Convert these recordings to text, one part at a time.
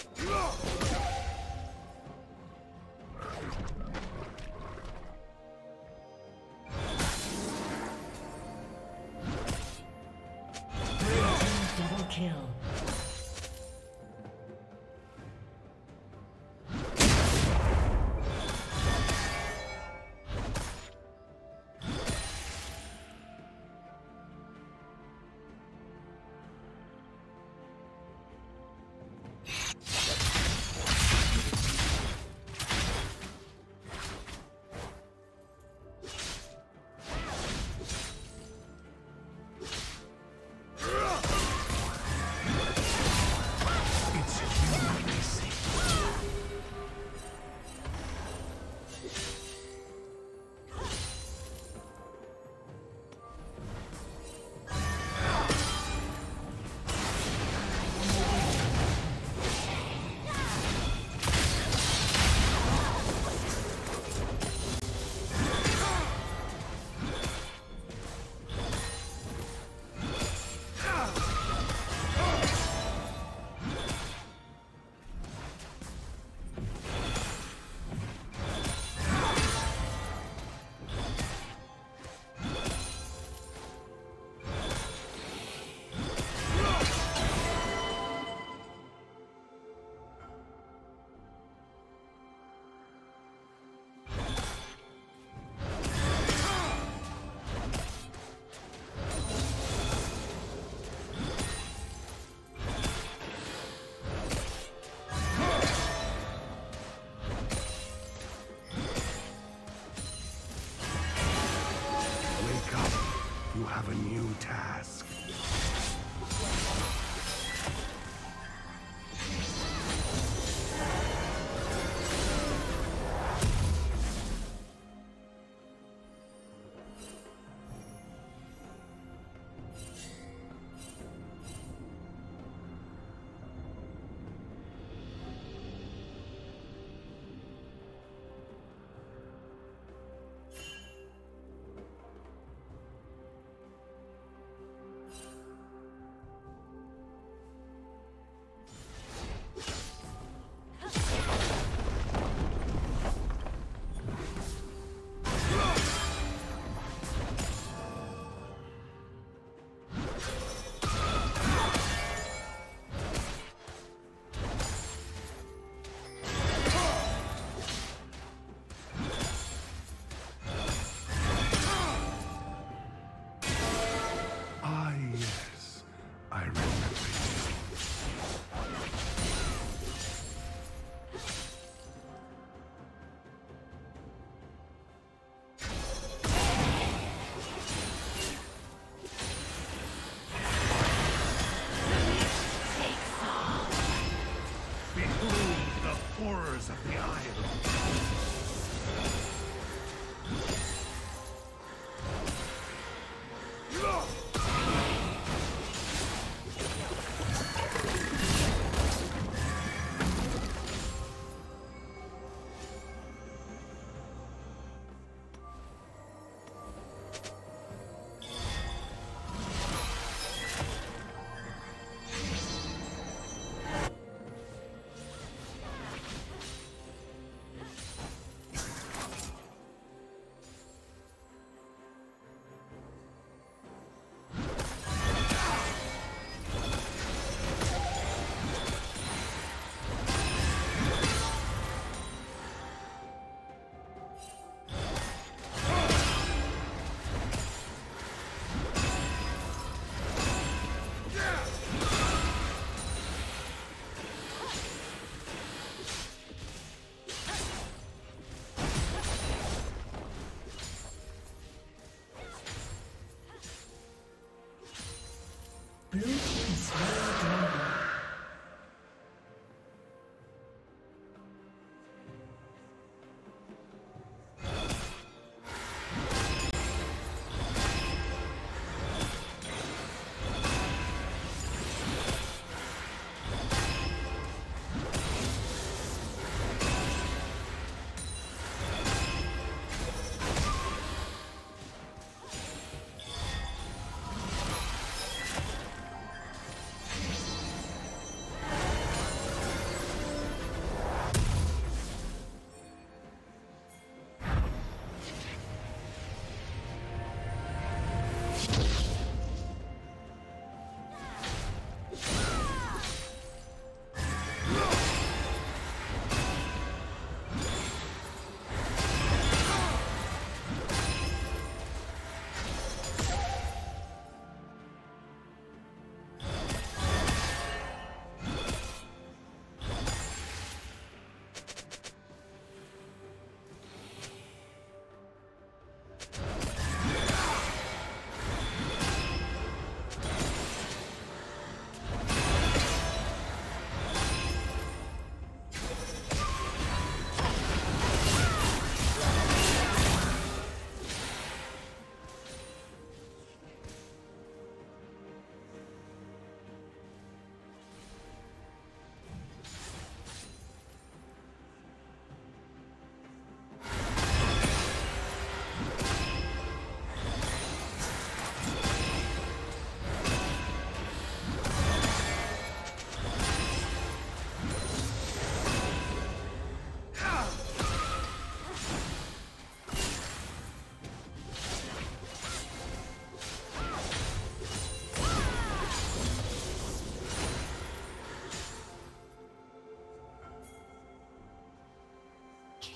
Ugh!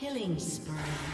Killing spree.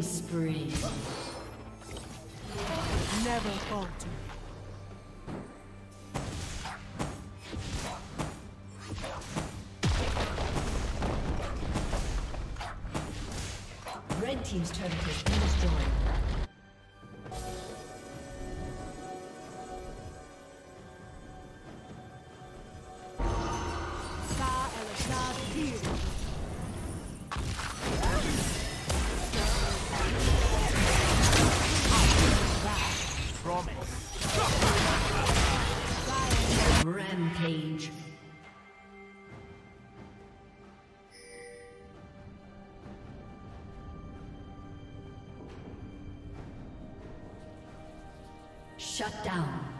Killing spree. Never falter. Red Team's turret has been destroyed. Shut down.